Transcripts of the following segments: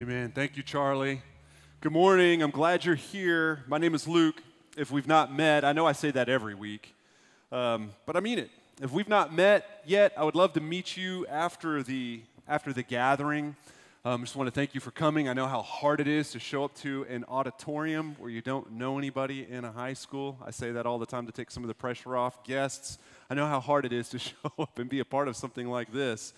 Amen. Thank you, Charlie. Good morning. I'm glad you're here. My name is Luke. If we've not met, I know I say that every week, um, but I mean it. If we've not met yet, I would love to meet you after the after the gathering. I um, just want to thank you for coming. I know how hard it is to show up to an auditorium where you don't know anybody in a high school. I say that all the time to take some of the pressure off guests. I know how hard it is to show up and be a part of something like this.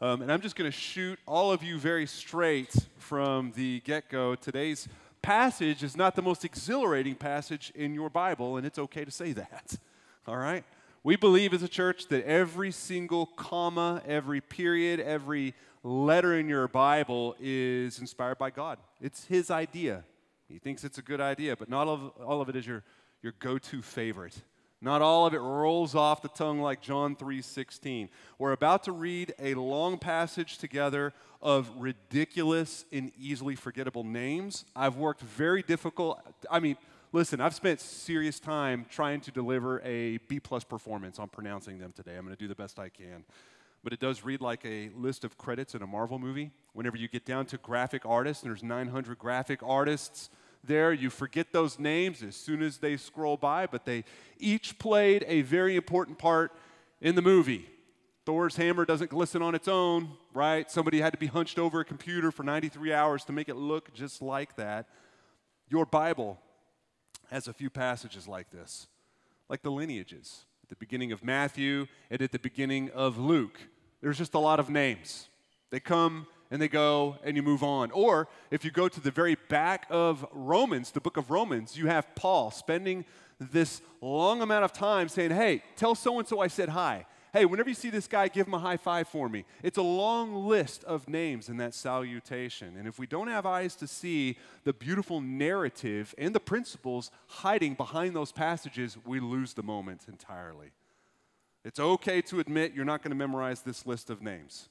Um, and I'm just going to shoot all of you very straight from the get go. Today's passage is not the most exhilarating passage in your Bible, and it's okay to say that. All right? We believe as a church that every single comma, every period, every letter in your Bible is inspired by God. It's His idea. He thinks it's a good idea, but not all of, all of it is your, your go to favorite. Not all of it rolls off the tongue like John 3:16. We're about to read a long passage together of ridiculous and easily forgettable names. I've worked very difficult I mean, listen, I've spent serious time trying to deliver a B plus performance on pronouncing them today. I'm going to do the best I can. But it does read like a list of credits in a Marvel movie. Whenever you get down to graphic artists, and there's 900 graphic artists, there. You forget those names as soon as they scroll by, but they each played a very important part in the movie. Thor's hammer doesn't glisten on its own, right? Somebody had to be hunched over a computer for 93 hours to make it look just like that. Your Bible has a few passages like this, like the lineages at the beginning of Matthew and at the beginning of Luke. There's just a lot of names. They come and they go and you move on. Or if you go to the very back of Romans, the book of Romans, you have Paul spending this long amount of time saying, Hey, tell so and so I said hi. Hey, whenever you see this guy, give him a high five for me. It's a long list of names in that salutation. And if we don't have eyes to see the beautiful narrative and the principles hiding behind those passages, we lose the moment entirely. It's okay to admit you're not going to memorize this list of names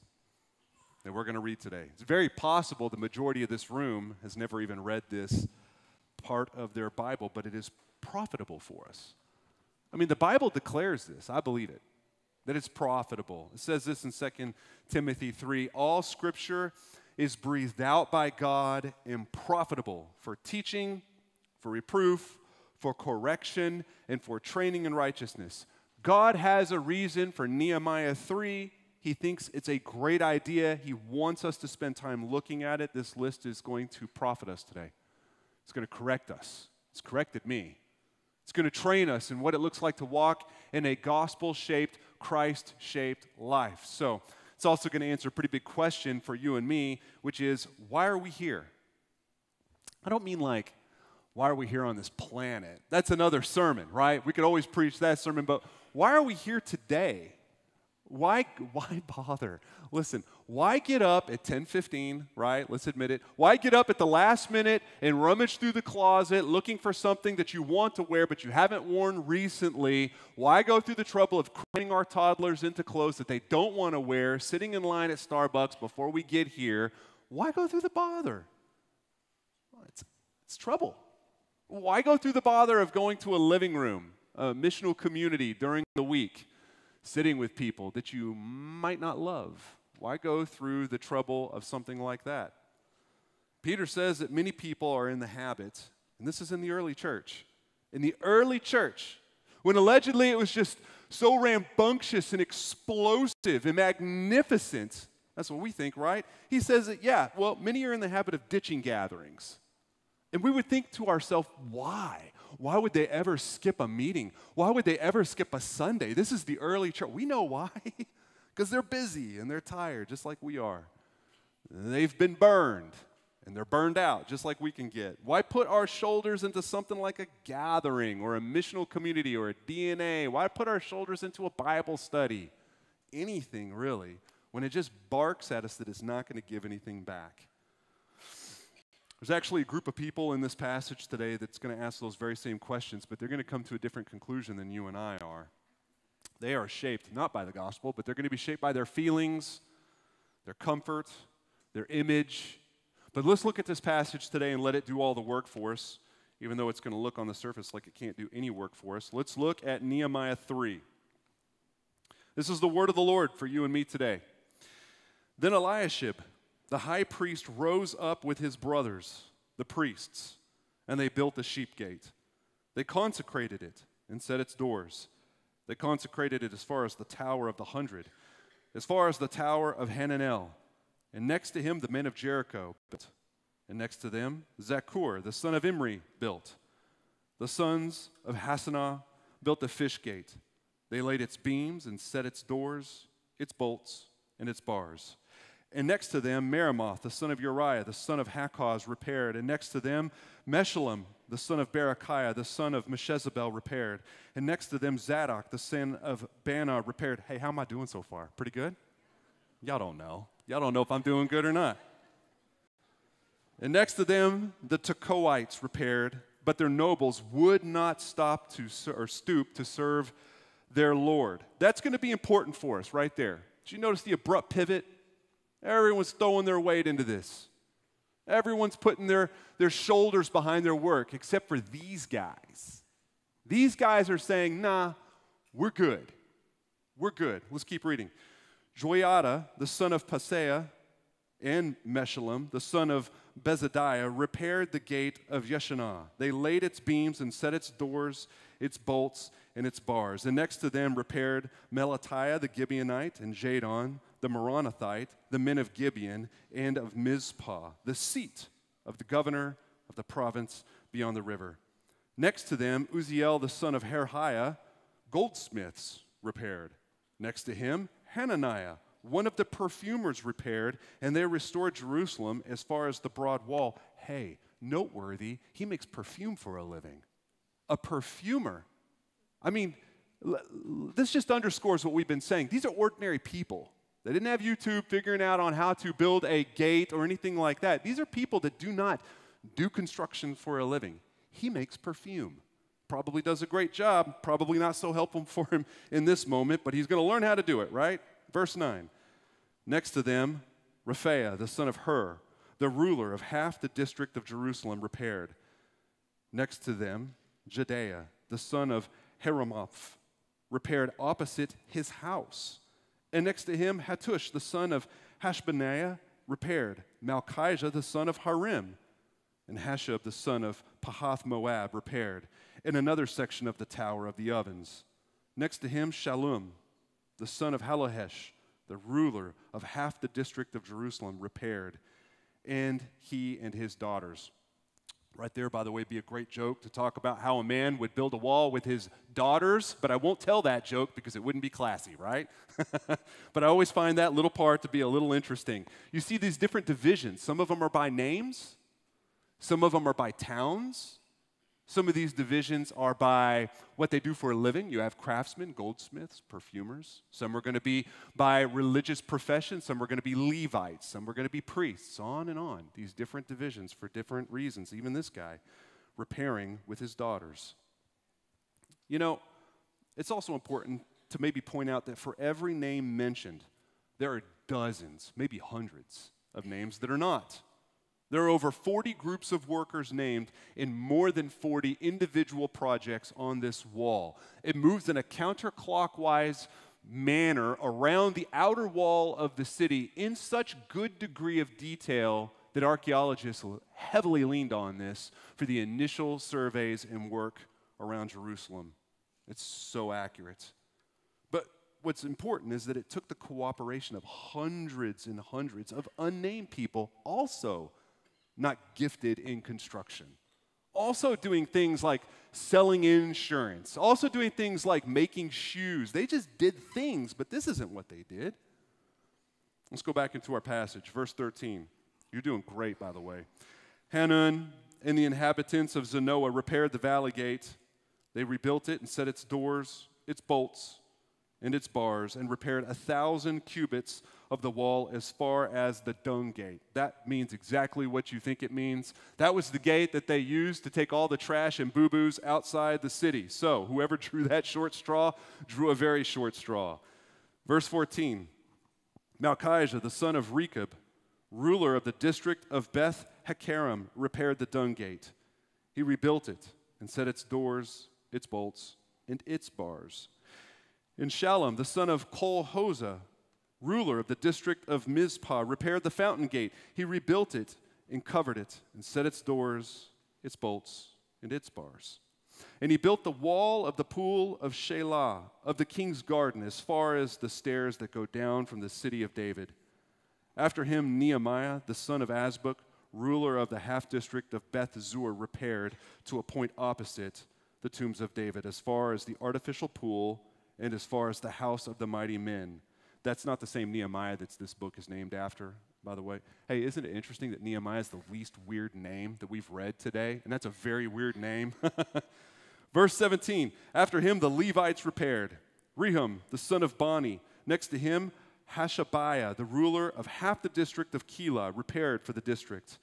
that we're going to read today. It's very possible the majority of this room has never even read this part of their Bible, but it is profitable for us. I mean, the Bible declares this. I believe it, that it's profitable. It says this in 2 Timothy 3 All scripture is breathed out by God and profitable for teaching, for reproof, for correction, and for training in righteousness. God has a reason for Nehemiah 3 he thinks it's a great idea. He wants us to spend time looking at it. This list is going to profit us today. It's going to correct us. It's corrected me. It's going to train us in what it looks like to walk in a gospel shaped, Christ shaped life. So, it's also going to answer a pretty big question for you and me, which is why are we here? I don't mean like, why are we here on this planet? That's another sermon, right? We could always preach that sermon, but why are we here today? Why, why bother? Listen, why get up at 10:15, right? Let's admit it. Why get up at the last minute and rummage through the closet looking for something that you want to wear but you haven't worn recently? Why go through the trouble of cramming our toddlers into clothes that they don't want to wear, sitting in line at Starbucks before we get here? Why go through the bother? It's, it's trouble. Why go through the bother of going to a living room, a missional community during the week? Sitting with people that you might not love. Why go through the trouble of something like that? Peter says that many people are in the habit, and this is in the early church. In the early church, when allegedly it was just so rambunctious and explosive and magnificent, that's what we think, right? He says that, yeah, well, many are in the habit of ditching gatherings. And we would think to ourselves, why? Why would they ever skip a meeting? Why would they ever skip a Sunday? This is the early church. We know why. Because they're busy and they're tired, just like we are. They've been burned and they're burned out, just like we can get. Why put our shoulders into something like a gathering or a missional community or a DNA? Why put our shoulders into a Bible study? Anything really, when it just barks at us that it's not going to give anything back. There's actually a group of people in this passage today that's going to ask those very same questions, but they're going to come to a different conclusion than you and I are. They are shaped not by the gospel, but they're going to be shaped by their feelings, their comfort, their image. But let's look at this passage today and let it do all the work for us, even though it's going to look on the surface like it can't do any work for us. Let's look at Nehemiah 3. This is the word of the Lord for you and me today. Then Eliashib, the high priest rose up with his brothers, the priests, and they built the sheep gate. They consecrated it and set its doors. They consecrated it as far as the Tower of the Hundred, as far as the Tower of Hananel. And next to him, the men of Jericho built. And next to them, Zaccur, the son of Imri, built. The sons of Hassenaah built the fish gate. They laid its beams and set its doors, its bolts, and its bars. And next to them, Meremoth, the son of Uriah, the son of Hakkoz, repaired. And next to them, Meshullam, the son of Berechiah, the son of Meshezabel, repaired. And next to them, Zadok, the son of Baana, repaired. Hey, how am I doing so far? Pretty good? Y'all don't know. Y'all don't know if I'm doing good or not. And next to them, the Tekoites repaired, but their nobles would not stop to or stoop to serve their Lord. That's going to be important for us right there. Did you notice the abrupt pivot? Everyone's throwing their weight into this. Everyone's putting their, their shoulders behind their work, except for these guys. These guys are saying, nah, we're good. We're good. Let's keep reading. Joiada, the son of Paseah, and Meshullam, the son of Besodiah, repaired the gate of Yeshanah. They laid its beams and set its doors, its bolts, and its bars. And next to them repaired Melatiah the Gibeonite and Jadon, the Meronothite, the men of Gibeon, and of Mizpah, the seat of the governor of the province beyond the river. Next to them, Uzziel the son of Harhaiah, goldsmiths repaired. Next to him, Hananiah, one of the perfumers repaired, and they restored Jerusalem as far as the broad wall. Hey, noteworthy, he makes perfume for a living. A perfumer. I mean, this just underscores what we've been saying. These are ordinary people. They didn't have YouTube figuring out on how to build a gate or anything like that. These are people that do not do construction for a living. He makes perfume. Probably does a great job, probably not so helpful for him in this moment, but he's going to learn how to do it, right? Verse 9. Next to them, Rephaiah, the son of Hur, the ruler of half the district of Jerusalem, repaired. Next to them, Jedaiah, the son of Heramoth, repaired opposite his house. And next to him, Hattush, the son of Hashabneiah, repaired. Malchijah, the son of Harim, and Hasshub, the son of Pahath Moab, repaired. In another section of the tower of the ovens. Next to him, Shallum, the son of Hallohesh, the ruler of half the district of Jerusalem, repaired. And he and his daughters Right there, by the way, be a great joke to talk about how a man would build a wall with his daughters, but I won't tell that joke because it wouldn't be classy, right? but I always find that little part to be a little interesting. You see these different divisions. Some of them are by names, some of them are by towns, some of these divisions are by what they do for a living. You have craftsmen, goldsmiths, perfumers. Some are going to be by religious profession. Some are going to be Levites. Some are going to be priests, on and on. These different divisions for different reasons. Even this guy repairing with his daughters. You know, it's also important to maybe point out that for every name mentioned, there are dozens, maybe hundreds of names that are not. There are over 40 groups of workers named in more than 40 individual projects on this wall. It moves in a counterclockwise manner around the outer wall of the city in such good degree of detail that archaeologists heavily leaned on this for the initial surveys and work around Jerusalem. It's so accurate. But what's important is that it took the cooperation of hundreds and hundreds of unnamed people also not gifted in construction. Also, doing things like selling insurance, also doing things like making shoes. They just did things, but this isn't what they did. Let's go back into our passage, verse 13. You're doing great, by the way. Hanun and the inhabitants of Zanoah repaired the valley gate. They rebuilt it and set its doors, its bolts, and its bars, and repaired a thousand cubits of the wall as far as the dung gate. That means exactly what you think it means. That was the gate that they used to take all the trash and boo boos outside the city. So whoever drew that short straw drew a very short straw. Verse 14 Malchijah, the son of Rechab, ruler of the district of Beth Haccherem, repaired the dung gate. He rebuilt it and set its doors, its bolts, and its bars. And Shallum, the son of Kol ruler of the district of Mizpah, repaired the fountain gate. He rebuilt it and covered it and set its doors, its bolts, and its bars. And he built the wall of the pool of Shelah, of the king's garden, as far as the stairs that go down from the city of David. After him, Nehemiah, the son of Azbuk, ruler of the half district of Beth Zur, repaired to a point opposite the tombs of David, as far as the artificial pool and as far as the house of the mighty men. That's not the same Nehemiah that this book is named after, by the way. Hey, isn't it interesting that Nehemiah is the least weird name that we've read today? And that's a very weird name. Verse 17 After him, the Levites repaired. Rehum, the son of Bani. Next to him, Hashabiah, the ruler of half the district of Keilah, repaired for the district.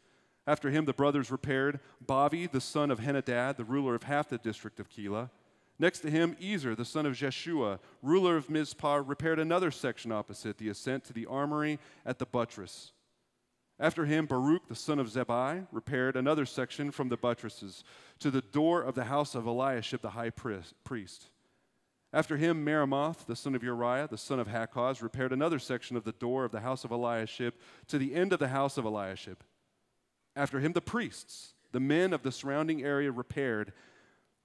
After him, the brothers repaired. Bavvai, the son of Henadad, the ruler of half the district of Keilah. Next to him, Ezer, the son of Jeshua, ruler of Mizpah, repaired another section opposite the ascent to the armory at the buttress. After him, Baruch, the son of Zabbai, repaired another section from the buttresses to the door of the house of Eliashib, the high priest. After him, Meremoth, the son of Uriah, the son of Hakkoz, repaired another section of the door of the house of Eliashib to the end of the house of Eliashib. After him, the priests, the men of the surrounding area, repaired.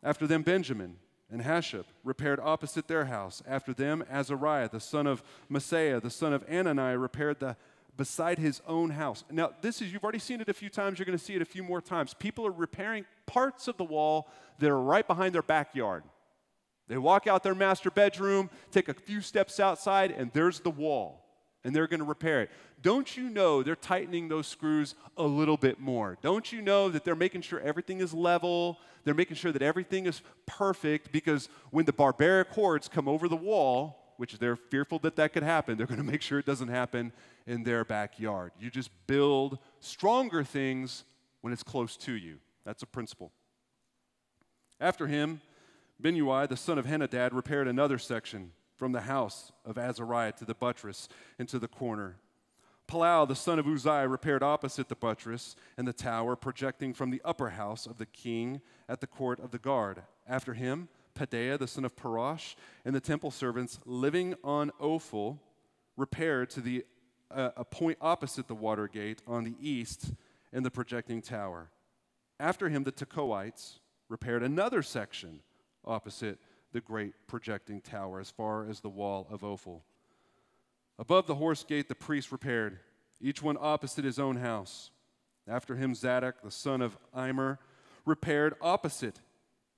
After them, Benjamin, and Hasshub repaired opposite their house. After them, Azariah, the son of Maaseiah, the son of Ananiah, repaired the beside his own house. Now, this is, you've already seen it a few times, you're going to see it a few more times. People are repairing parts of the wall that are right behind their backyard. They walk out their master bedroom, take a few steps outside, and there's the wall and they're going to repair it. Don't you know they're tightening those screws a little bit more? Don't you know that they're making sure everything is level? They're making sure that everything is perfect because when the barbaric hordes come over the wall, which they're fearful that that could happen, they're going to make sure it doesn't happen in their backyard. You just build stronger things when it's close to you. That's a principle. After him, Binnui, the son of Henadad, repaired another section from the house of Azariah to the buttress and to the corner. Palal, the son of Uzziah, repaired opposite the buttress and the tower, projecting from the upper house of the king at the court of the guard. After him, Pedaiah, the son of Parosh, and the temple servants living on Ophel repaired to the, uh, a point opposite the water gate on the east in the projecting tower. After him, the Tekoites repaired another section opposite the great projecting tower as far as the wall of Ophel. Above the horse gate, the priests repaired, each one opposite his own house. After him, Zadok, the son of Immer, repaired opposite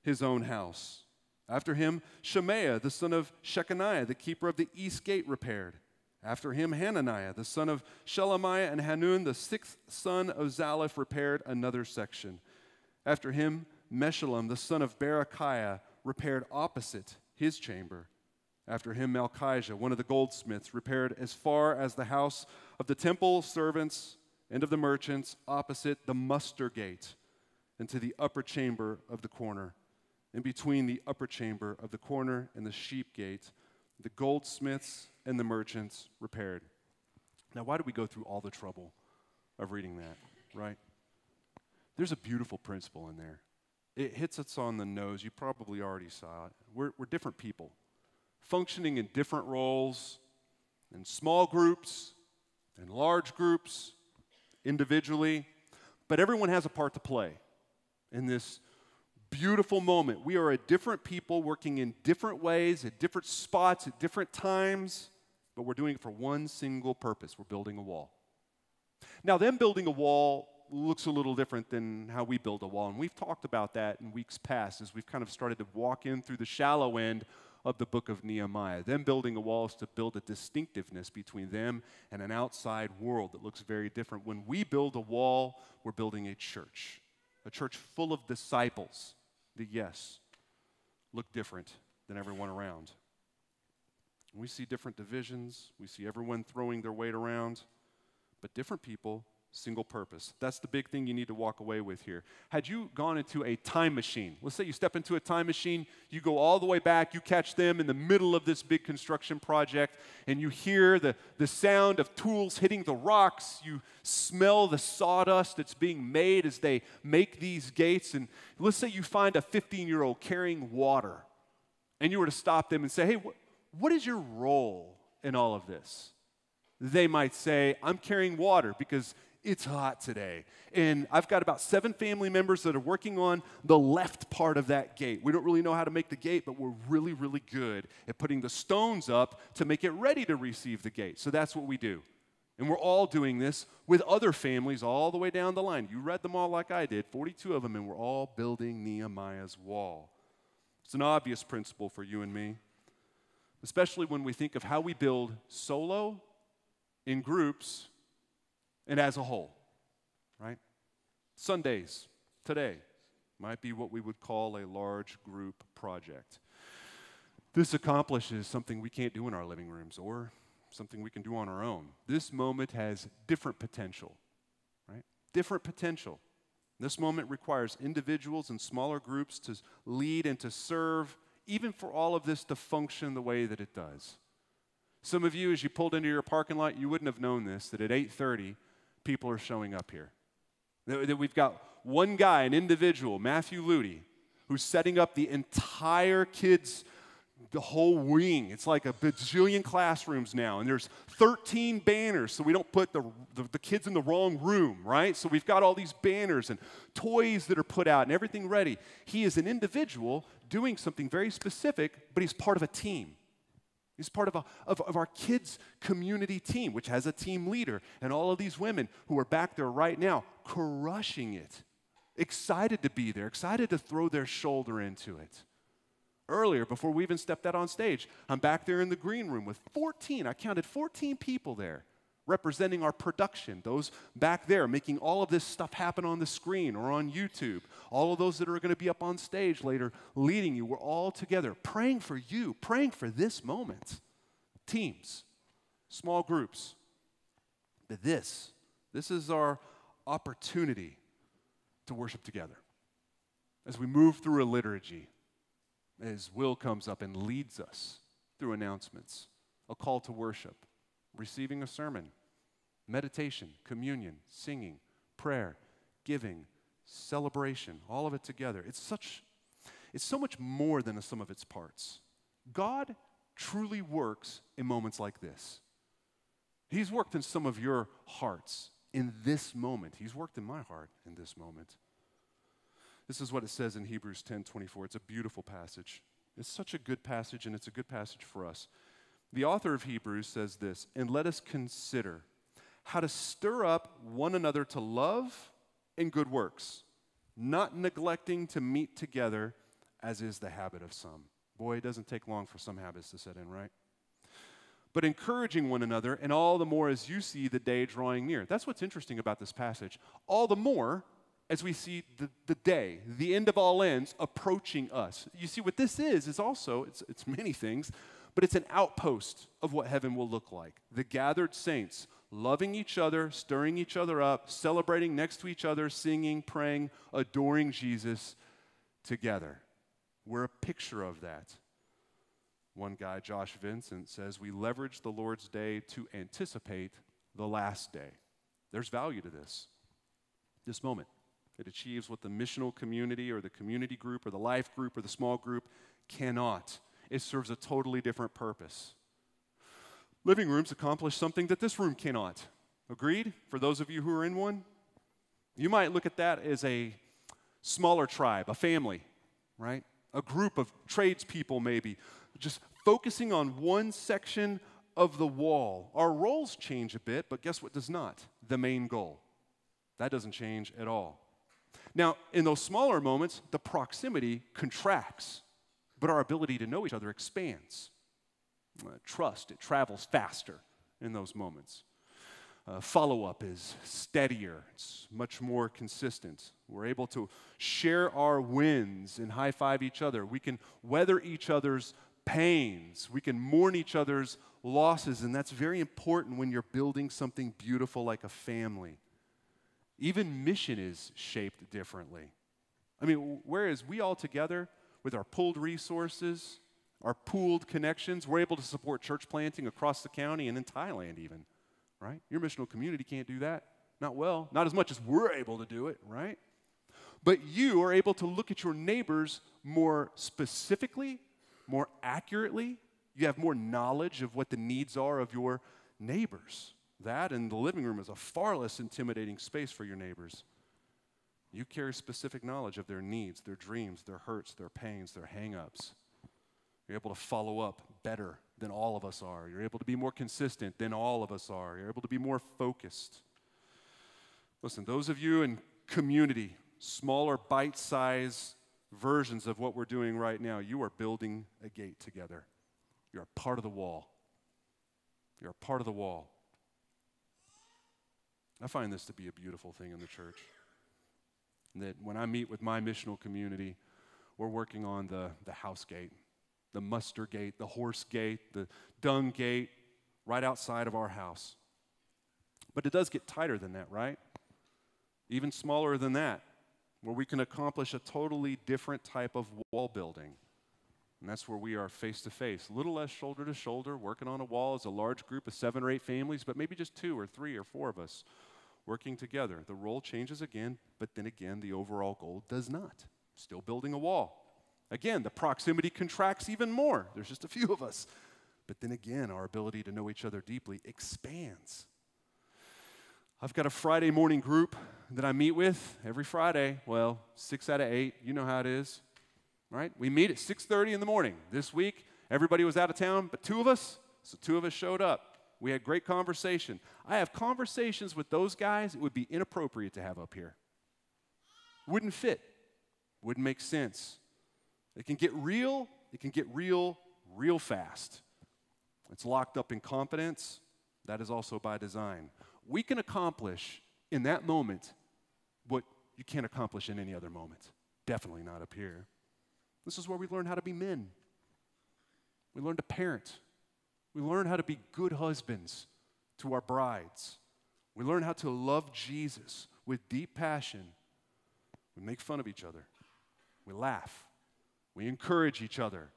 his own house. After him, Shemaiah, the son of Shechaniah, the keeper of the east gate, repaired. After him, Hananiah, the son of Shelemiah, and Hanun, the sixth son of Zalaph, repaired another section. After him, Meshullam, the son of Berechiah, repaired opposite his chamber. After him, Malchijah, one of the goldsmiths, repaired as far as the house of the temple servants and of the merchants opposite the muster gate and to the upper chamber of the corner. In between the upper chamber of the corner and the sheep gate, the goldsmiths and the merchants repaired. Now, why do we go through all the trouble of reading that, right? There's a beautiful principle in there it hits us on the nose. You probably already saw it. We're, we're different people, functioning in different roles, in small groups, in large groups, individually, but everyone has a part to play in this beautiful moment. We are a different people working in different ways, at different spots, at different times, but we're doing it for one single purpose we're building a wall. Now, them building a wall looks a little different than how we build a wall. And we've talked about that in weeks past as we've kind of started to walk in through the shallow end of the book of Nehemiah. Them building a wall is to build a distinctiveness between them and an outside world that looks very different. When we build a wall, we're building a church, a church full of disciples that, yes, look different than everyone around. We see different divisions, we see everyone throwing their weight around, but different people single purpose. That's the big thing you need to walk away with here. Had you gone into a time machine, let's say you step into a time machine, you go all the way back, you catch them in the middle of this big construction project, and you hear the, the sound of tools hitting the rocks, you smell the sawdust that's being made as they make these gates, and let's say you find a 15 year old carrying water, and you were to stop them and say, hey, wh- what is your role in all of this? They might say, I'm carrying water because it's hot today. And I've got about seven family members that are working on the left part of that gate. We don't really know how to make the gate, but we're really, really good at putting the stones up to make it ready to receive the gate. So that's what we do. And we're all doing this with other families all the way down the line. You read them all like I did, 42 of them, and we're all building Nehemiah's wall. It's an obvious principle for you and me, especially when we think of how we build solo, in groups, and as a whole, right? Sundays, today, might be what we would call a large group project. This accomplishes something we can't do in our living rooms or something we can do on our own. This moment has different potential, right? Different potential. This moment requires individuals and smaller groups to lead and to serve, even for all of this to function the way that it does. Some of you, as you pulled into your parking lot, you wouldn't have known this, that at 8:30, people are showing up here. That we've got one guy, an individual, Matthew Ludy, who's setting up the entire kids' the whole wing. It's like a bajillion classrooms now, and there's 13 banners so we don't put the, the, the, kids in the wrong room, right? So we've got all these banners and toys that are put out and everything ready. He is an individual doing something very specific, but he's part of a team. He's part of, a, of, of our kids' community team, which has a team leader, and all of these women who are back there right now crushing it, excited to be there, excited to throw their shoulder into it earlier before we even stepped out on stage. I'm back there in the green room with 14, I counted 14 people there representing our production, those back there making all of this stuff happen on the screen or on YouTube, all of those that are going to be up on stage later leading you. We're all together praying for you, praying for this moment. Teams, small groups. But this, this is our opportunity to worship together. As we move through a liturgy, as Will comes up and leads us through announcements, a call to worship, receiving a sermon, meditation, communion, singing, prayer, giving, celebration, all of it together. It's such it's so much more than the sum of its parts. God truly works in moments like this. He's worked in some of your hearts in this moment. He's worked in my heart in this moment. This is what it says in Hebrews 10 24. It's a beautiful passage. It's such a good passage, and it's a good passage for us. The author of Hebrews says this, and let us consider how to stir up one another to love and good works, not neglecting to meet together, as is the habit of some. Boy, it doesn't take long for some habits to set in, right? But encouraging one another, and all the more as you see the day drawing near. That's what's interesting about this passage. All the more as we see the, the day, the end of all ends, approaching us. You see, what this is, is also, it's, it's many things, but it's an outpost of what heaven will look like. The gathered saints loving each other, stirring each other up, celebrating next to each other, singing, praying, adoring Jesus together. We're a picture of that. One guy, Josh Vincent, says we leverage the Lord's day to anticipate the last day. There's value to this, this moment. It achieves what the missional community or the community group or the life group or the small group cannot. It serves a totally different purpose. Living rooms accomplish something that this room cannot. Agreed? For those of you who are in one, you might look at that as a smaller tribe, a family, right? A group of tradespeople, maybe, just focusing on one section of the wall. Our roles change a bit, but guess what does not? The main goal. That doesn't change at all. Now, in those smaller moments, the proximity contracts, but our ability to know each other expands. Uh, trust, it travels faster in those moments. Uh, follow up is steadier, it's much more consistent. We're able to share our wins and high five each other. We can weather each other's pains, we can mourn each other's losses, and that's very important when you're building something beautiful like a family. Even mission is shaped differently. I mean, whereas we all together, with our pooled resources, our pooled connections, we're able to support church planting across the county and in Thailand, even, right? Your missional community can't do that. Not well, not as much as we're able to do it, right? But you are able to look at your neighbors more specifically, more accurately. You have more knowledge of what the needs are of your neighbors. That and the living room is a far less intimidating space for your neighbors. You carry specific knowledge of their needs, their dreams, their hurts, their pains, their hangups. You're able to follow up better than all of us are. You're able to be more consistent than all of us are. You're able to be more focused. Listen, those of you in community, smaller bite size versions of what we're doing right now, you are building a gate together. You're a part of the wall. You're a part of the wall. I find this to be a beautiful thing in the church. That when I meet with my missional community, we're working on the, the house gate, the muster gate, the horse gate, the dung gate, right outside of our house. But it does get tighter than that, right? Even smaller than that, where we can accomplish a totally different type of wall building. And that's where we are face to face, a little less shoulder to shoulder, working on a wall as a large group of seven or eight families, but maybe just two or three or four of us working together. The role changes again, but then again, the overall goal does not. Still building a wall. Again, the proximity contracts even more. There's just a few of us. But then again, our ability to know each other deeply expands. I've got a Friday morning group that I meet with every Friday. Well, six out of eight. You know how it is, right? We meet at 6:30 in the morning. This week, everybody was out of town, but two of us. So two of us showed up. We had great conversation. I have conversations with those guys it would be inappropriate to have up here. Wouldn't fit, wouldn't make sense. It can get real, it can get real, real fast. It's locked up in confidence. That is also by design. We can accomplish in that moment what you can't accomplish in any other moment. Definitely not up here. This is where we learn how to be men. We learn to parent. We learn how to be good husbands to our brides. We learn how to love Jesus with deep passion. We make fun of each other. We laugh. We encourage each other.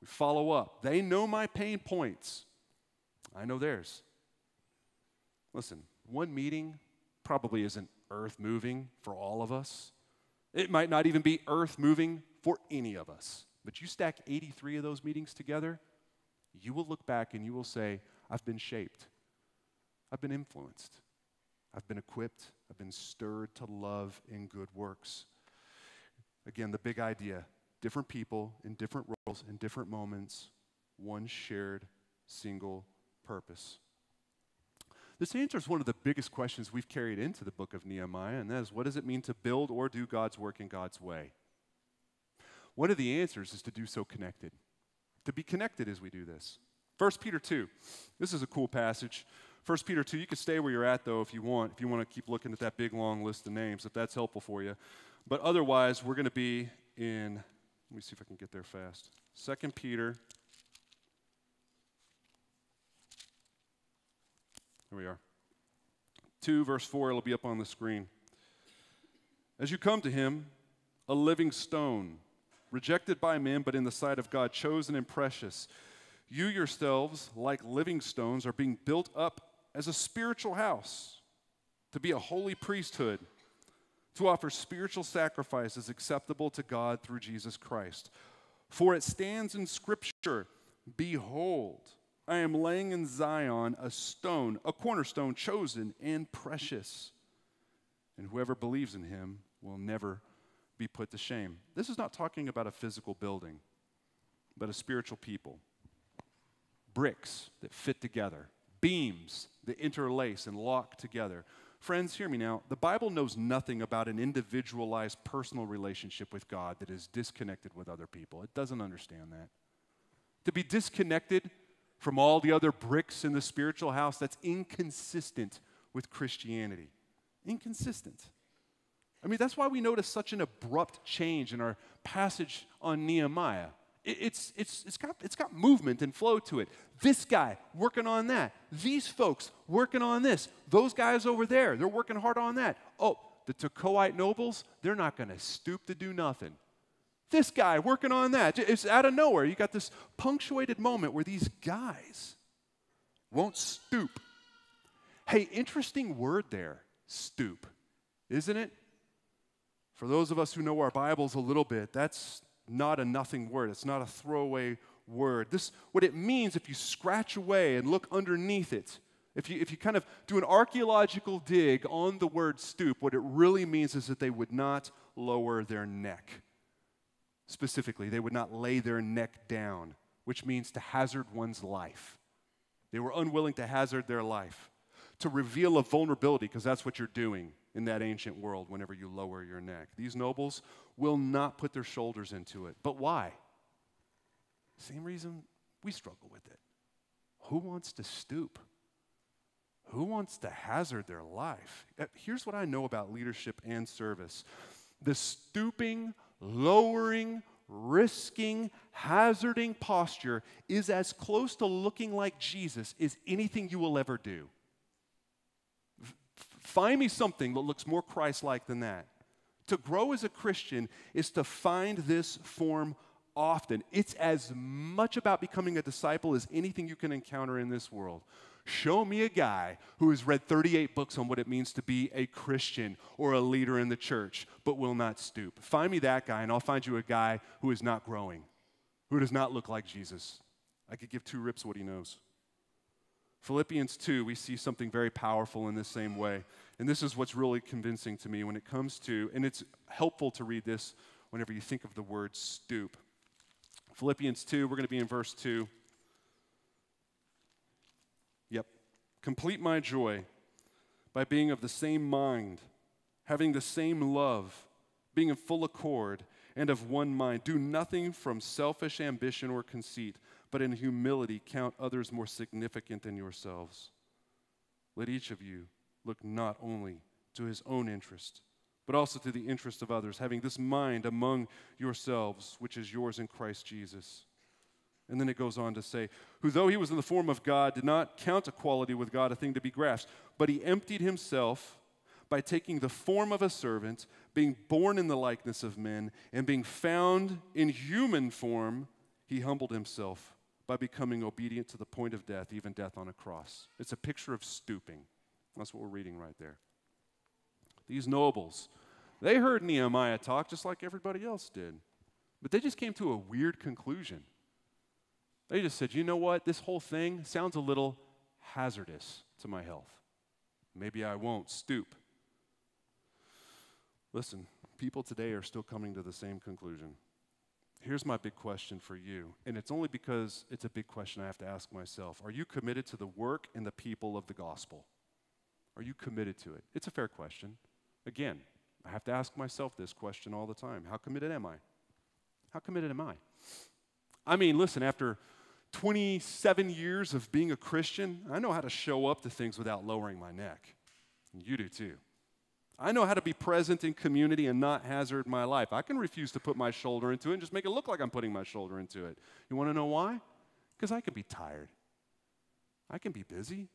We follow up. They know my pain points. I know theirs. Listen, one meeting probably isn't earth moving for all of us. It might not even be earth moving for any of us. But you stack 83 of those meetings together, you will look back and you will say, I've been shaped, I've been influenced, I've been equipped, I've been stirred to love in good works. Again, the big idea different people in different roles, in different moments, one shared single purpose. This answers one of the biggest questions we've carried into the book of Nehemiah, and that is what does it mean to build or do God's work in God's way? One of the answers is to do so connected to be connected as we do this. 1 Peter 2. This is a cool passage. 1 Peter 2, you can stay where you're at though if you want, if you want to keep looking at that big long list of names, if that's helpful for you. But otherwise, we're going to be in, let me see if I can get there fast. 2 Peter. Here we are. 2, verse 4, it'll be up on the screen. As you come to him, a living stone rejected by men, but in the sight of God, chosen and precious. You yourselves, like living stones, are being built up as a spiritual house, to be a holy priesthood, to offer spiritual sacrifices acceptable to God through Jesus Christ. For it stands in Scripture Behold, I am laying in Zion a stone, a cornerstone chosen and precious. And whoever believes in him will never be put to shame. This is not talking about a physical building, but a spiritual people. Bricks that fit together, beams that interlace and lock together. Friends, hear me now. The Bible knows nothing about an individualized personal relationship with God that is disconnected with other people. It doesn't understand that. To be disconnected from all the other bricks in the spiritual house, that's inconsistent with Christianity. Inconsistent. I mean, that's why we notice such an abrupt change in our passage on Nehemiah. it's, it's, it's, got, it's got movement and flow to it. This guy working on that. These folks working on this. Those guys over there, they're working hard on that. Oh, the Tekoite nobles, they're not going to stoop to do nothing. This guy working on that. It's out of nowhere. You got this punctuated moment where these guys won't stoop. Hey, interesting word there, stoop, isn't it? For those of us who know our Bibles a little bit, that's not a nothing word. It's not a throwaway word. This, what it means, if you scratch away and look underneath it, If you, if you kind of do an archaeological dig on the word stoop, what it really means is that they would not lower their neck. Specifically, they would not lay their neck down, which means to hazard one's life. They were unwilling to hazard their life, to reveal a vulnerability, because that's what you're doing in that ancient world whenever you lower your neck. These nobles will not put their shoulders into it. But why? Same reason we struggle with it. Who wants to stoop? Who wants to hazard their life? Uh, here's what I know about leadership and service the stooping, lowering, risking, hazarding posture is as close to looking like Jesus as anything you will ever do. Find me something that looks more Christ like than that. To grow as a Christian is to find this form often. It's as much about becoming a disciple as anything you can encounter in this world. Show me a guy who has read 38 books on what it means to be a Christian or a leader in the church, but will not stoop. Find me that guy, and I'll find you a guy who is not growing, who does not look like Jesus. I could give two rips what he knows. Philippians 2, we see something very powerful in this same way. And this is what's really convincing to me when it comes to, and it's helpful to read this whenever you think of the word stoop. Philippians 2, we're going to be in verse 2. Yep. Complete my joy by being of the same mind, having the same love, being in full accord, and of one mind. Do nothing from selfish ambition or conceit, but in humility count others more significant than yourselves. Let each of you look not only to his own interest, but also to the interest of others, having this mind among yourselves, which is yours in Christ Jesus. And then it goes on to say, who though he was in the form of God, did not count equality with God a thing to be grasped, but he emptied himself by taking the form of a servant, being born in the likeness of men, and being found in human form, he humbled himself by becoming obedient to the point of death, even death on a cross. It's a picture of stooping. That's what we're reading right there. These nobles, they heard Nehemiah talk just like everybody else did, but they just came to a weird conclusion. They just said, you know what? This whole thing sounds a little hazardous to my health. Maybe I won't stoop. Listen, people today are still coming to the same conclusion. Here's my big question for you, and it's only because it's a big question I have to ask myself. Are you committed to the work and the people of the gospel? Are you committed to it? It's a fair question. Again, I have to ask myself this question all the time How committed am I? How committed am I? I mean, listen, after 27 years of being a Christian, I know how to show up to things without lowering my neck. And you do too. I know how to be present in community and not hazard my life. I can refuse to put my shoulder into it and just make it look like I'm putting my shoulder into it. You want to know why? Because I can be tired. I can be busy.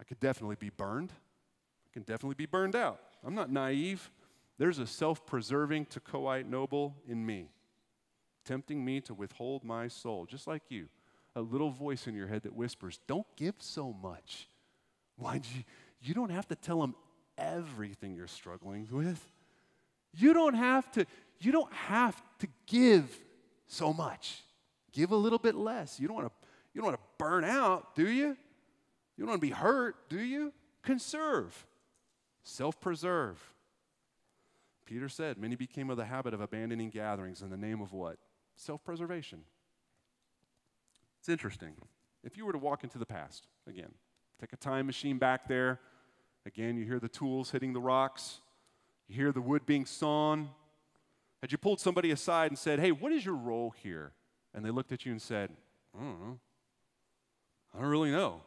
I could definitely be burned. I can definitely be burned out. I'm not naive. There's a self preserving Tekoite noble in me, tempting me to withhold my soul, just like you a little voice in your head that whispers, Don't give so much. Why you, you don't have to tell them everything you're struggling with. You don't have to, you don't have to give so much. Give a little bit less. You don't want to, you don't want to burn out, do you? You don't want to be hurt, do you? Conserve. Self-preserve. Peter said, many became of the habit of abandoning gatherings in the name of what? Self-preservation. It's interesting. If you were to walk into the past, again, take a time machine back there, again, you hear the tools hitting the rocks, you hear the wood being sawn. Had you pulled somebody aside and said, Hey, what is your role here? And they looked at you and said, I don't know. I don't really know.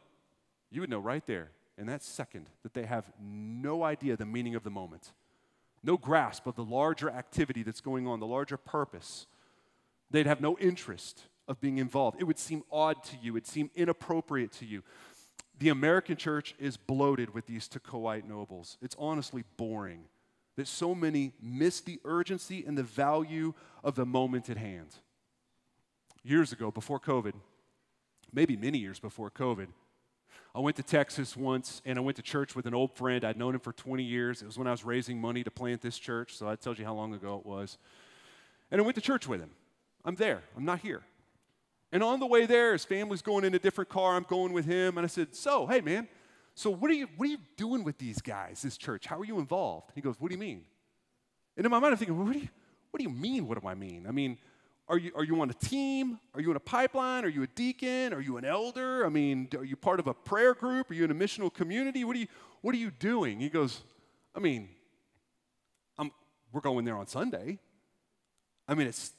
You would know right there in that second that they have no idea the meaning of the moment, no grasp of the larger activity that's going on, the larger purpose. They'd have no interest of being involved. It would seem odd to you, it would seem inappropriate to you. The American church is bloated with these Tekoite nobles. It's honestly boring that so many miss the urgency and the value of the moment at hand. Years ago, before COVID, maybe many years before COVID, I went to Texas once and I went to church with an old friend. I'd known him for 20 years. It was when I was raising money to plant this church, so that tells you how long ago it was. And I went to church with him. I'm there, I'm not here. And on the way there, his family's going in a different car. I'm going with him. And I said, So, hey, man, so what are you, what are you doing with these guys, this church? How are you involved? He goes, What do you mean? And in my mind, I'm thinking, What do you, what do you mean? What do I mean? I mean, are you, are you on a team? Are you in a pipeline? Are you a deacon? Are you an elder? I mean, are you part of a prayer group? Are you in a missional community? What are you, what are you doing? He goes, I mean, I'm, we're going there on Sunday. I mean, it's,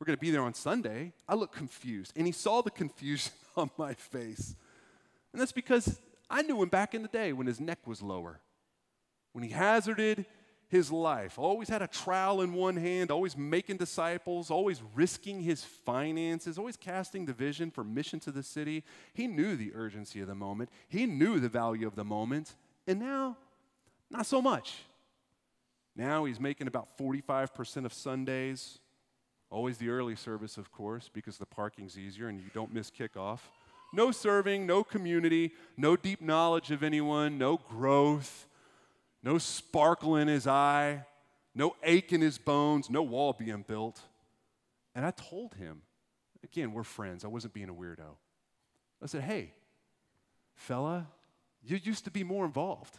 we're going to be there on Sunday. I look confused. And he saw the confusion on my face. And that's because I knew him back in the day when his neck was lower, when he hazarded his life, always had a trowel in one hand, always making disciples, always risking his finances, always casting the vision for mission to the city. He knew the urgency of the moment, he knew the value of the moment, and now, not so much. Now he's making about 45% of Sundays, always the early service, of course, because the parking's easier and you don't miss kickoff. No serving, no community, no deep knowledge of anyone, no growth no sparkle in his eye, no ache in his bones, no wall being built. And I told him, again, we're friends. I wasn't being a weirdo. I said, hey, fella, you used to be more involved.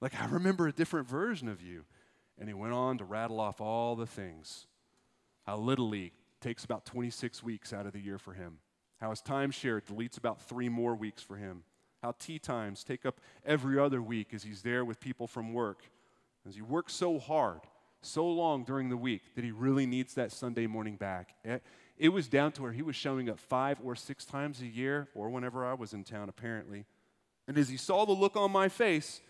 Like, I remember a different version of you. And he went on to rattle off all the things. How Little League takes about 26 weeks out of the year for him. How his timeshare deletes about three more weeks for him how tee times take up every other week as he's there with people from work. As he works so hard, so long during the week, that he really needs that Sunday morning back. It was down to where he was showing up five or six times a year, or whenever I was in town, apparently. And as he saw the look on my face,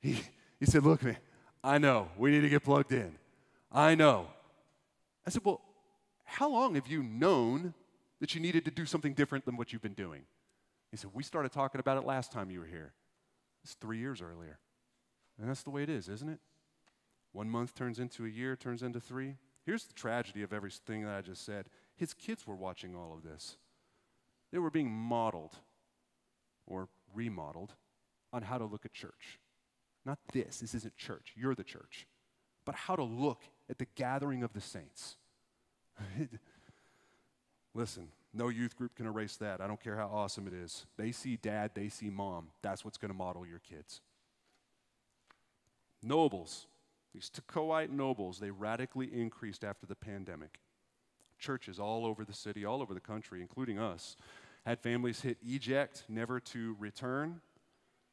he, he said, Look, man, I know, we need to get plugged in. I know. I said, Well, how long have you known that you needed to do something different than what you've been doing? He said, We started talking about it last time you were here. It's three years earlier. And that's the way it is, isn't it? One month turns into a year, turns into three. Here's the tragedy of everything that I just said his kids were watching all of this. They were being modeled or remodeled on how to look at church. Not this, this isn't church, you're the church, but how to look at the gathering of the saints. Listen, no youth group can erase that. I don't care how awesome it is. They see dad, they see mom. That's what's going to model your kids. Nobles, these Tekoite nobles, they radically increased after the pandemic. Churches all over the city, all over the country, including us, had families hit eject, never to return.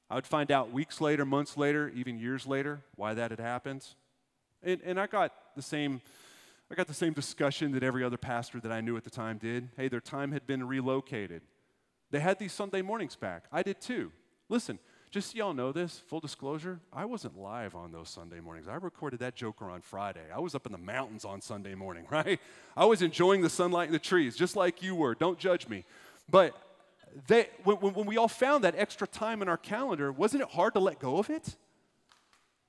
I would find out weeks later, months later, even years later, why that had happened. And, and I got the same I got the same discussion that every other pastor that I knew at the time did. Hey, their time had been relocated. They had these Sunday mornings back. I did too. Listen, just so y'all know this, full disclosure, I wasn't live on those Sunday mornings. I recorded that Joker on Friday. I was up in the mountains on Sunday morning, right? I was enjoying the sunlight and the trees, just like you were. Don't judge me. But they, when, when we all found that extra time in our calendar, wasn't it hard to let go of it?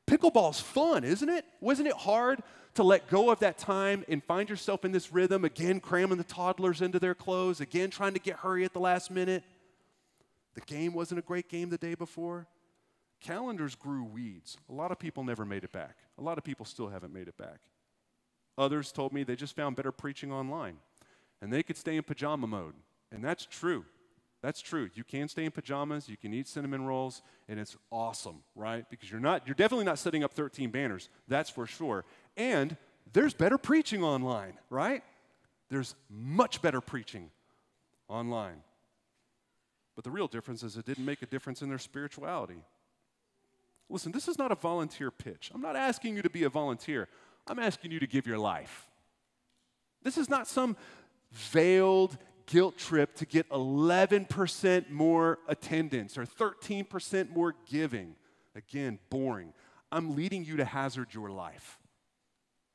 Pickleball's fun, isn't it? Wasn't it hard to let go of that time and find yourself in this rhythm, again cramming the toddlers into their clothes, again trying to get hurry at the last minute? The game wasn't a great game the day before. Calendars grew weeds. A lot of people never made it back. A lot of people still haven't made it back. Others told me they just found better preaching online and they could stay in pajama mode. And that's true. That's true. You can stay in pajamas, you can eat cinnamon rolls, and it's awesome, right? Because you're not you're definitely not setting up 13 banners. That's for sure. And there's better preaching online, right? There's much better preaching online. But the real difference is it didn't make a difference in their spirituality. Listen, this is not a volunteer pitch. I'm not asking you to be a volunteer. I'm asking you to give your life. This is not some veiled guilt trip to get 11% more attendance or 13% more giving. Again, boring. I'm leading you to hazard your life,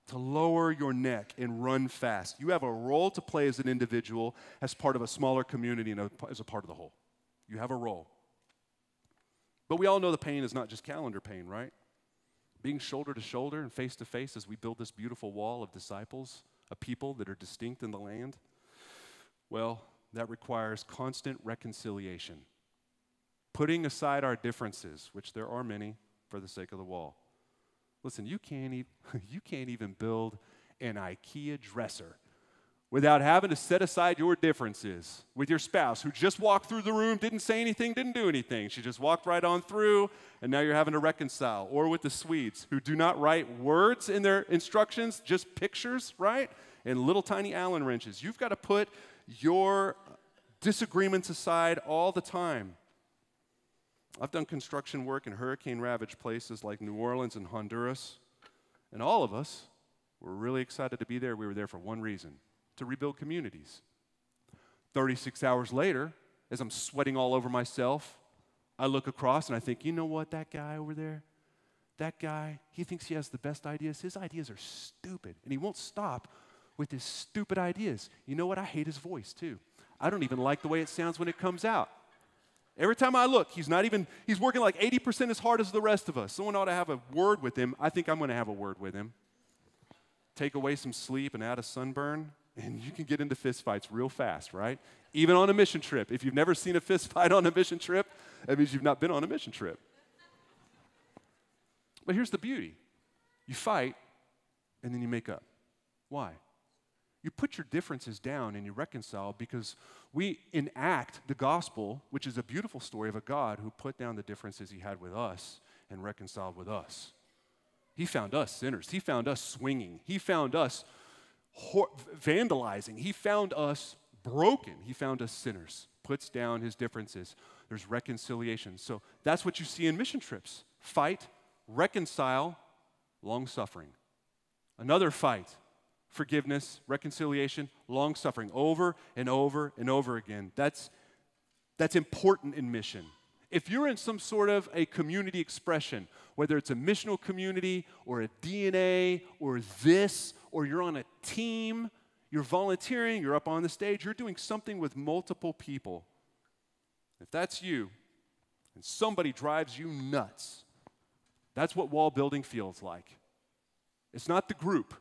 to lower your neck and run fast. You have a role to play as an individual, as part of a smaller community, and as a part of the whole. You have a role. But we all know the pain is not just calendar pain, right? Being shoulder to shoulder and face to face as we build this beautiful wall of disciples, a people that are distinct in the land. Well, that requires constant reconciliation, putting aside our differences, which there are many, for the sake of the wall. Listen, you can't, e- you can't even build an IKEA dresser without having to set aside your differences with your spouse who just walked through the room, didn't say anything, didn't do anything. She just walked right on through, and now you're having to reconcile. Or with the Swedes who do not write words in their instructions, just pictures, right? And little tiny Allen wrenches. You've got to put your disagreements aside all the time. I've done construction work in hurricane ravaged places like New Orleans and Honduras, and all of us were really excited to be there. We were there for one reason to rebuild communities. 36 hours later, as I'm sweating all over myself, I look across and I think, you know what, that guy over there, that guy, he thinks he has the best ideas. His ideas are stupid, and he won't stop with his stupid ideas. You know what? I hate his voice too. I don't even like the way it sounds when it comes out. Every time I look, he's not even, he's working like 80% as hard as the rest of us. Someone ought to have a word with him. I think I'm going to have a word with him. Take away some sleep and add a sunburn and you can get into fistfights real fast, right? Even on a mission trip. If you've never seen a fist fight on a mission trip, that means you've not been on a mission trip. But here's the beauty you fight, and then you make up. Why? You put your differences down and you reconcile because we enact the gospel, which is a beautiful story of a God who put down the differences he had with us and reconciled with us. He found us sinners. He found us swinging. He found us vandalizing. He found us broken. He found us sinners, puts down his differences. There's reconciliation. So that's what you see in mission trips fight, reconcile, long suffering. Another fight, forgiveness, reconciliation, long suffering, over and over and over again. That's, that's important in mission. If you're in some sort of a community expression, whether it's a missional community or a DNA or this, or you're on a team, you're volunteering, you're up on the stage, you're doing something with multiple people. If that's you, and somebody drives you nuts, that's what wall building feels like. It's not the group.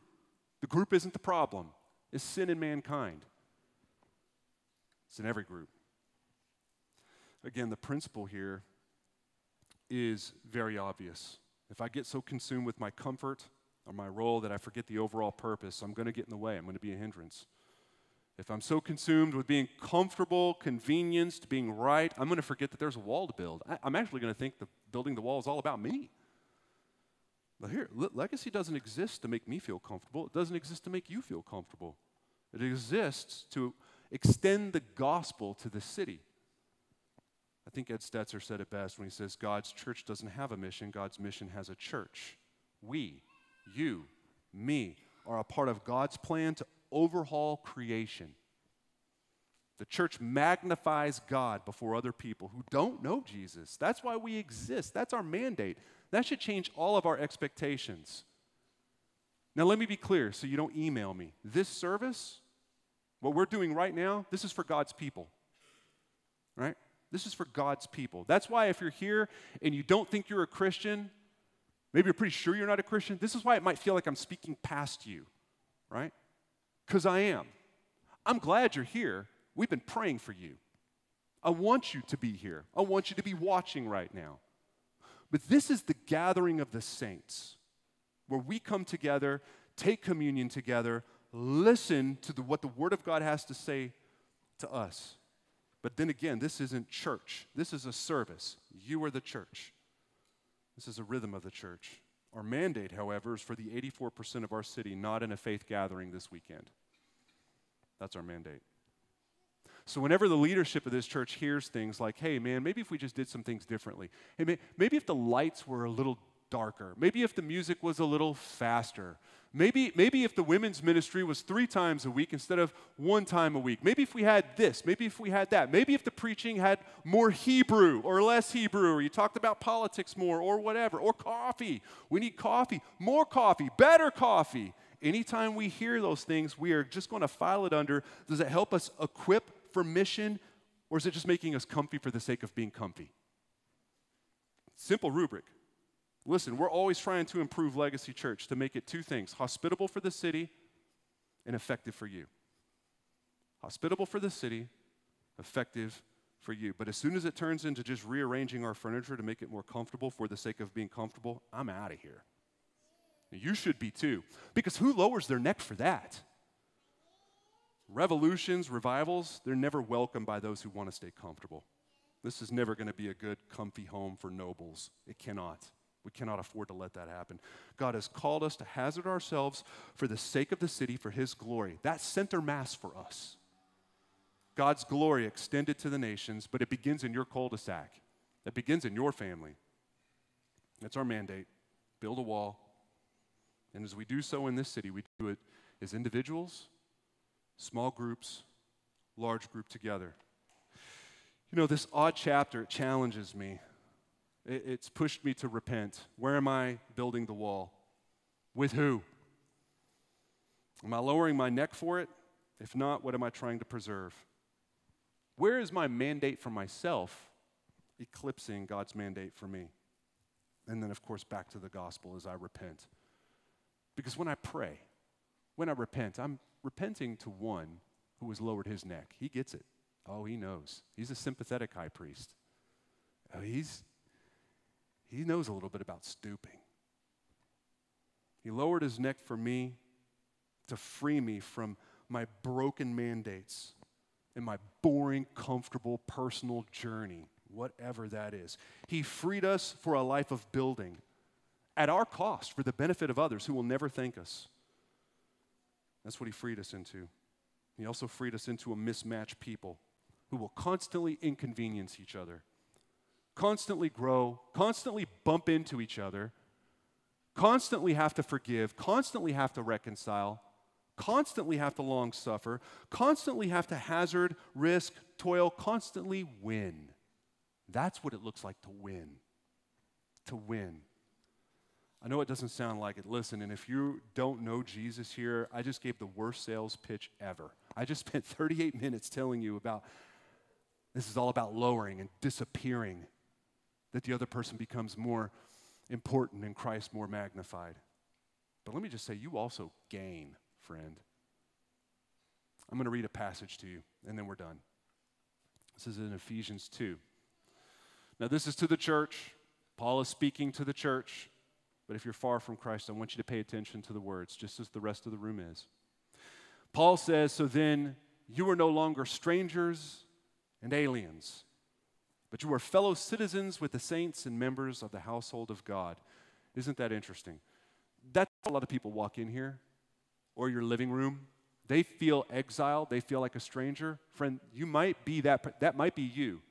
The group isn't the problem. It's sin in mankind. It's in every group. Again, the principle here is very obvious. If I get so consumed with my comfort or my role that I forget the overall purpose, I'm going to get in the way. I'm going to be a hindrance. If I'm so consumed with being comfortable, convenienced, being right, I'm going to forget that there's a wall to build. I, am actually going to think that building the wall is all about me. But here, le- legacy doesn't exist to make me feel comfortable. It doesn't exist to make you feel comfortable. It exists to extend the gospel to the city. I think Ed Stetzer said it best when he says God's church doesn't have a mission, God's mission has a church. We, you, me, are a part of God's plan to overhaul creation. The church magnifies God before other people who don't know Jesus. That's why we exist. That's our mandate. That should change all of our expectations. Now, let me be clear so you don't email me. This service, what we're doing right now, this is for God's people. Right? This is for God's people. That's why if you're here and you don't think you're a Christian, maybe you're pretty sure you're not a Christian, this is why it might feel like I'm speaking past you, right? Because I am. I'm glad you're here. We've been praying for you. I want you to be here. I want you to be watching right now. But this is the gathering of the saints where we come together, take communion together, listen to the, what the Word of God has to say to us. But then again, this isn't church. This is a service. You are the church. This is a rhythm of the church. Our mandate, however, is for the 84% of our city not in a faith gathering this weekend. That's our mandate. So, whenever the leadership of this church hears things like, hey, man, maybe if we just did some things differently, hey, maybe if the lights were a little darker, maybe if the music was a little faster, Maybe, maybe if the women's ministry was three times a week instead of one time a week. Maybe if we had this. Maybe if we had that. Maybe if the preaching had more Hebrew or less Hebrew, or you talked about politics more or whatever, or coffee. We need coffee, more coffee, better coffee. Anytime we hear those things, we are just going to file it under does it help us equip for mission, or is it just making us comfy for the sake of being comfy? Simple rubric. Listen, we're always trying to improve Legacy Church to make it two things hospitable for the city and effective for you. Hospitable for the city, effective for you. But as soon as it turns into just rearranging our furniture to make it more comfortable for the sake of being comfortable, I'm out of here. You should be too. Because who lowers their neck for that? Revolutions, revivals, they're never welcomed by those who want to stay comfortable. This is never going to be a good, comfy home for nobles. It cannot. We cannot afford to let that happen. God has called us to hazard ourselves for the sake of the city, for His glory. That's center mass for us. God's glory extended to the nations, but it begins in your cul de sac, it begins in your family. That's our mandate. Build a wall. And as we do so in this city, we do it as individuals, small groups, large group together. You know, this odd chapter it challenges me. It's pushed me to repent. Where am I building the wall? With who? Am I lowering my neck for it? If not, what am I trying to preserve? Where is my mandate for myself eclipsing God's mandate for me? And then, of course, back to the gospel as I repent. Because when I pray, when I repent, I'm repenting to one who has lowered his neck. He gets it. Oh, he knows. He's a sympathetic high priest. Oh, he's, he knows a little bit about stooping. He lowered his neck for me to free me from my broken mandates and my boring, comfortable personal journey, whatever that is. He freed us for a life of building at our cost for the benefit of others who will never thank us. That's what he freed us into. He also freed us into a mismatched people who will constantly inconvenience each other, constantly grow, constantly bump into each other, constantly have to forgive, constantly have to reconcile, constantly have to long suffer, constantly have to hazard, risk, toil, constantly win. That's what it looks like to win. To win. I know it doesn't sound like it. Listen, and if you don't know Jesus here, I just gave the worst sales pitch ever. I just spent 38 minutes telling you about this is all about lowering and disappearing, that the other person becomes more important and Christ more magnified. But let me just say, you also gain, friend. I'm going to read a passage to you, and then we're done. This is in Ephesians 2. Now, this is to the church. Paul is speaking to the church. But if you're far from Christ, I want you to pay attention to the words, just as the rest of the room is. Paul says, So then you are no longer strangers and aliens, but you are fellow citizens with the saints and members of the household of God. Isn't that interesting? That's a lot of people walk in here or your living room. They feel exiled, they feel like a stranger. Friend, you might be that, that might be you.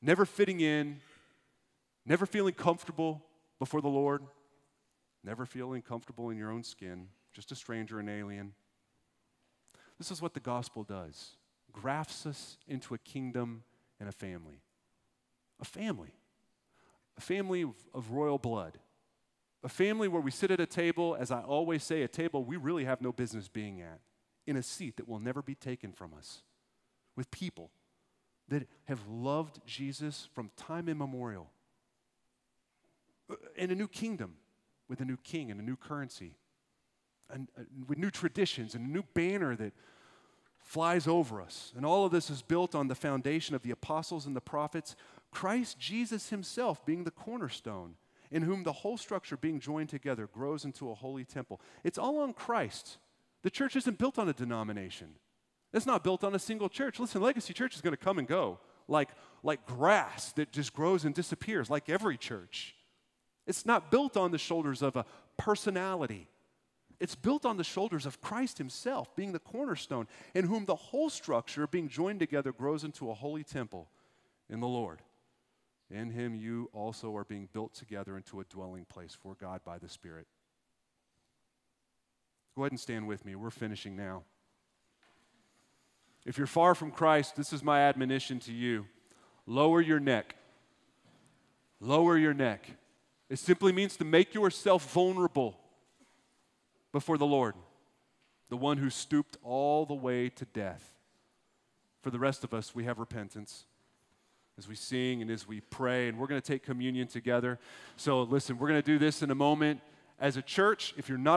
Never fitting in, never feeling comfortable before the Lord, never feeling comfortable in your own skin, just a stranger, an alien. This is what the gospel does grafts us into a kingdom and a family. A family. A family of, of royal blood. A family where we sit at a table, as I always say, a table we really have no business being at, in a seat that will never be taken from us, with people that have loved Jesus from time immemorial, in a new kingdom with a new king and a new currency, and, uh, with new traditions and a new banner that flies over us. And all of this is built on the foundation of the apostles and the prophets, Christ Jesus himself being the cornerstone, in whom the whole structure being joined together grows into a holy temple. It's all on Christ. The church isn't built on a denomination. It's not built on a single church. Listen, Legacy Church is going to come and go like, like grass that just grows and disappears, like every church. It's not built on the shoulders of a personality it's built on the shoulders of Christ Himself, being the cornerstone, in whom the whole structure, being joined together, grows into a holy temple in the Lord. In Him, you also are being built together into a dwelling place for God by the Spirit. Go ahead and stand with me. We're finishing now. If you're far from Christ, this is my admonition to you lower your neck. Lower your neck. It simply means to make yourself vulnerable before the Lord, the one who stooped all the way to death. For the rest of us, we have repentance as we sing and as we pray, and we're going to take communion together. So, listen, we're going to do this in a moment. As a church, if you're not